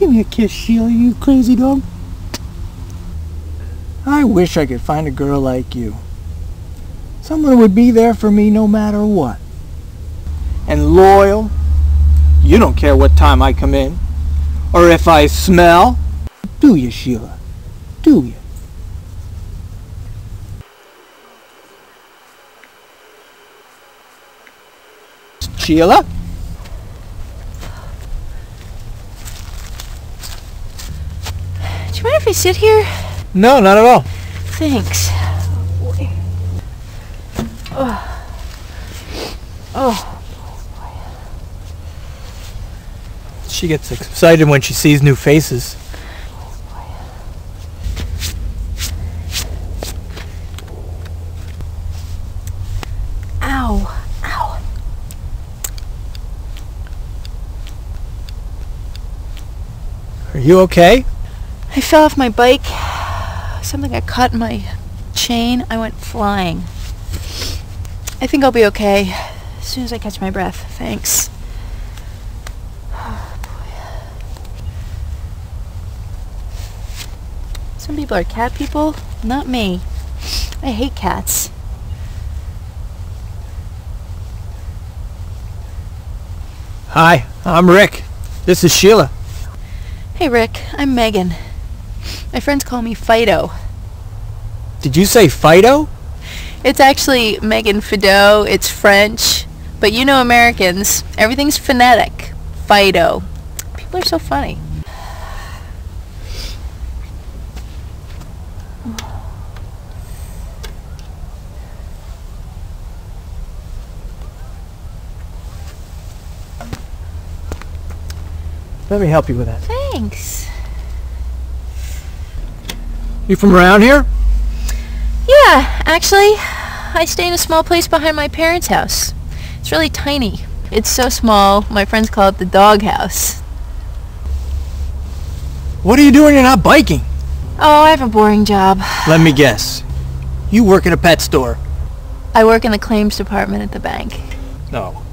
Give me a kiss, Sheila, you crazy dog. I wish I could find a girl like you. Someone would be there for me no matter what. And loyal. You don't care what time I come in. Or if I smell. Do you, Sheila? Do you? Sheila? Do you mind if I sit here? No, not at all. Thanks. Oh. Oh. She gets excited when she sees new faces. Ow. Ow. Are you okay? I fell off my bike. Something got caught in my chain. I went flying. I think I'll be okay as soon as I catch my breath. Thanks. Some people are cat people, not me. I hate cats. Hi, I'm Rick. This is Sheila. Hey Rick, I'm Megan. My friends call me Fido. Did you say Fido? It's actually Megan Fido. It's French. But you know Americans, everything's phonetic. Fido. People are so funny. Let me help you with that. Thanks. You from around here? Yeah, actually, I stay in a small place behind my parents' house. It's really tiny. It's so small, my friends call it the doghouse. What are you doing? You're not biking. Oh, I have a boring job. Let me guess. You work in a pet store. I work in the claims department at the bank. No.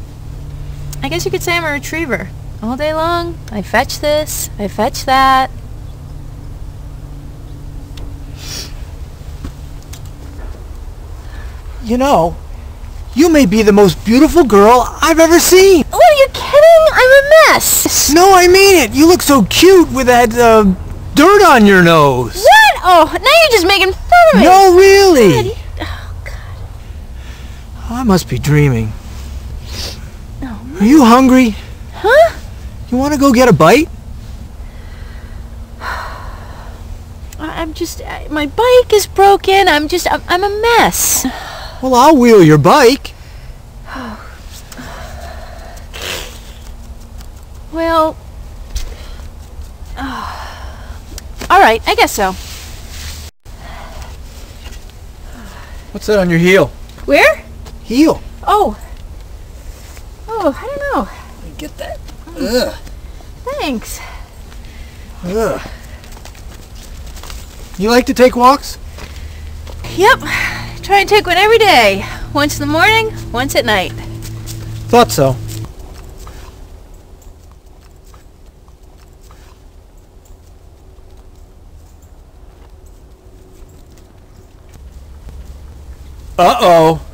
I guess you could say I'm a retriever. All day long, I fetch this, I fetch that. You know, you may be the most beautiful girl I've ever seen. What are you kidding? I'm a mess. No, I mean it. You look so cute with that uh, dirt on your nose. What? Oh, now you're just making fun of me. No, really. you- Oh, God. I must be dreaming. No. Are you hungry? Huh? You want to go get a bite? I'm just, I- my bike is broken. I'm just, I'm, I'm a mess. Well, I'll wheel your bike. Well, uh, all right, I guess so. What's that on your heel? Where? Heel. Oh. Oh, I don't know. Get that. Mm. Ugh. Thanks. Ugh. You like to take walks? Yep. Try and take one every day. Once in the morning, once at night. Thought so. Uh-oh.